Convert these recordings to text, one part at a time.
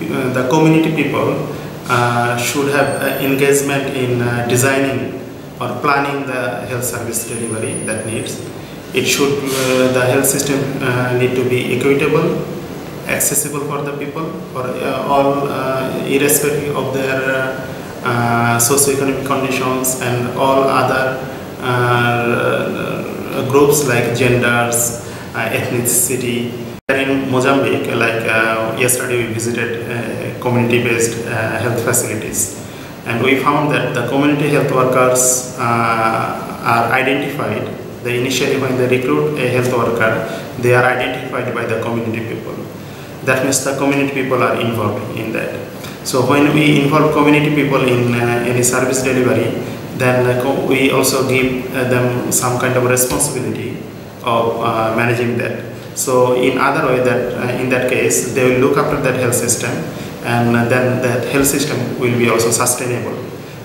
uh, the community people uh, should have uh, engagement in designing or planning the health service delivery that needs. It should, uh, the health system uh, need to be equitable, accessible for the people, for uh, all, irrespective of their socioeconomic conditions and all other groups like genders, ethnicity. In Mozambique, like uh, yesterday we visited uh, community-based uh, health facilities. And we found that the community health workers uh, are identified. The initially when they recruit a health worker they are identified by the community people. That means the community people are involved in that. So when we involve community people in uh, any service delivery then we also give uh, them some kind of responsibility of managing that so in other way that uh, in that case they will look after that health system and then that health system will be also sustainable.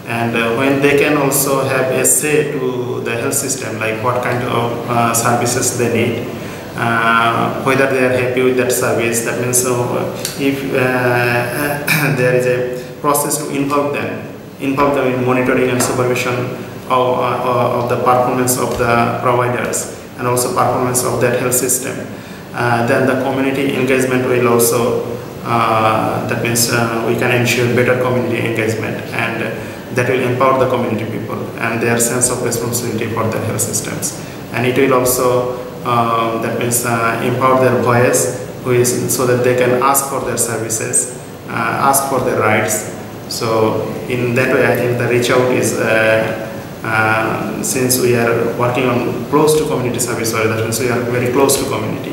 And uh, when they can also have a say to the health system like what kind of uh, services they need uh, whether they are happy with that service that means so if uh, there is a process to involve them involve them in monitoring and supervision of, uh, of the performance of the providers and also performance of that health system. Uh, then the community engagement will also uh, that means uh, we can ensure better community engagement and that will empower the community people and their sense of responsibility for their health systems. And it will also um, that means uh, empower their voice who is, so that they can ask for their services uh, ask for their rights. So in that way i think the REACHOUT is uh, Uh, since we are working on close to community service so we are very close to community